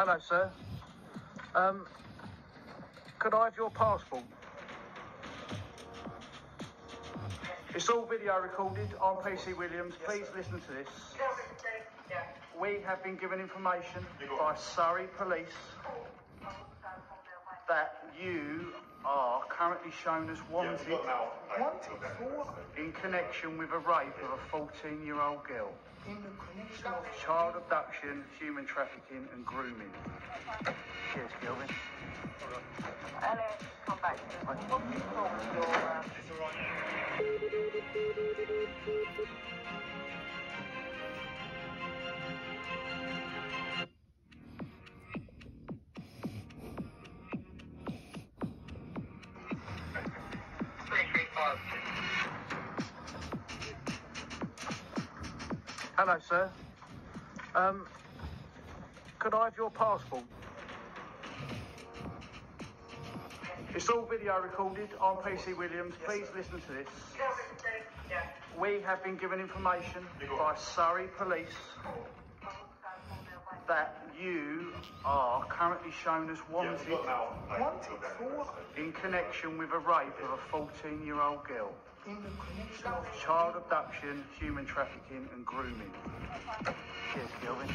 Hello, sir. Um, could I have your passport? It's all video recorded. I'm PC Williams. Please listen to this. We have been given information by Surrey Police that you are currently shown as wanted wanted for, in connection with a rape of a 14 year old girl. Child abduction, human trafficking, and grooming. Cheers, Kelvin. Elliot, come back to me. What do you talk to your, uh, Hello, sir. Um, could I have your passport? It's all video recorded. I'm PC Williams. Please listen to this. We have been given information by Surrey Police that you are currently shown as wanted in connection with a rape of a 14 year old girl. in the connection of Child abduction, human trafficking, and grooming. Cheers, Kelvin.